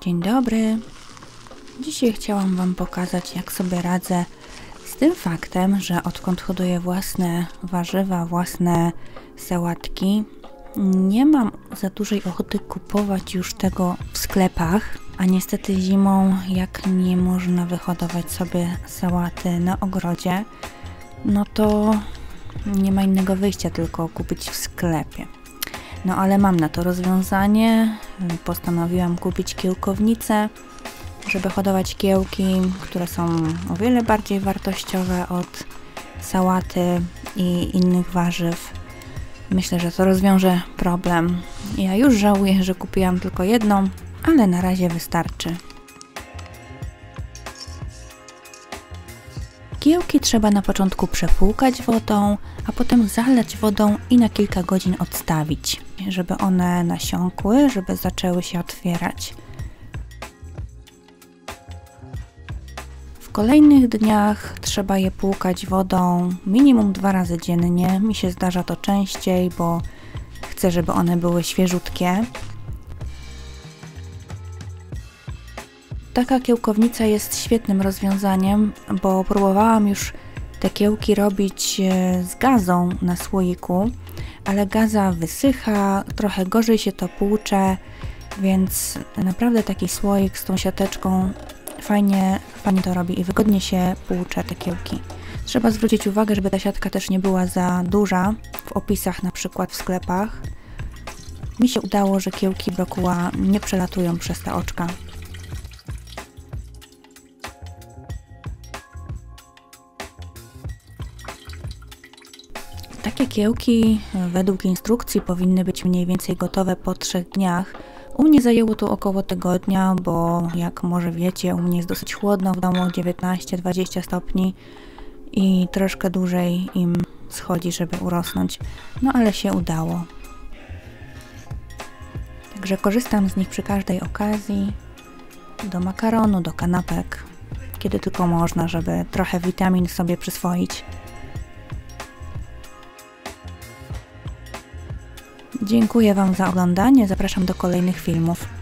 Dzień dobry. Dzisiaj chciałam Wam pokazać, jak sobie radzę z tym faktem, że odkąd hoduję własne warzywa, własne sałatki, nie mam za dużej ochoty kupować już tego w sklepach, a niestety zimą, jak nie można wyhodować sobie sałaty na ogrodzie, no to nie ma innego wyjścia, tylko kupić w sklepie. No ale mam na to rozwiązanie. Postanowiłam kupić kiełkownicę, żeby hodować kiełki, które są o wiele bardziej wartościowe od sałaty i innych warzyw. Myślę, że to rozwiąże problem. Ja już żałuję, że kupiłam tylko jedną, ale na razie wystarczy. Kiełki trzeba na początku przepłukać wodą, a potem zalać wodą i na kilka godzin odstawić, żeby one nasiąkły, żeby zaczęły się otwierać. W kolejnych dniach trzeba je płukać wodą minimum dwa razy dziennie. Mi się zdarza to częściej, bo chcę, żeby one były świeżutkie. Taka kiełkownica jest świetnym rozwiązaniem, bo próbowałam już te kiełki robić e, z gazą na słoiku, ale gaza wysycha, trochę gorzej się to płucze, więc naprawdę taki słoik z tą siateczką fajnie, fajnie to robi i wygodnie się płucze te kiełki. Trzeba zwrócić uwagę, żeby ta siatka też nie była za duża w opisach, na przykład w sklepach. Mi się udało, że kiełki brokuła nie przelatują przez te oczka. Takie kiełki według instrukcji powinny być mniej więcej gotowe po trzech dniach. U mnie zajęło to około tygodnia, bo jak może wiecie, u mnie jest dosyć chłodno w domu 19-20 stopni i troszkę dłużej im schodzi, żeby urosnąć. No ale się udało. Także korzystam z nich przy każdej okazji. Do makaronu, do kanapek, kiedy tylko można, żeby trochę witamin sobie przyswoić. Dziękuję Wam za oglądanie, zapraszam do kolejnych filmów.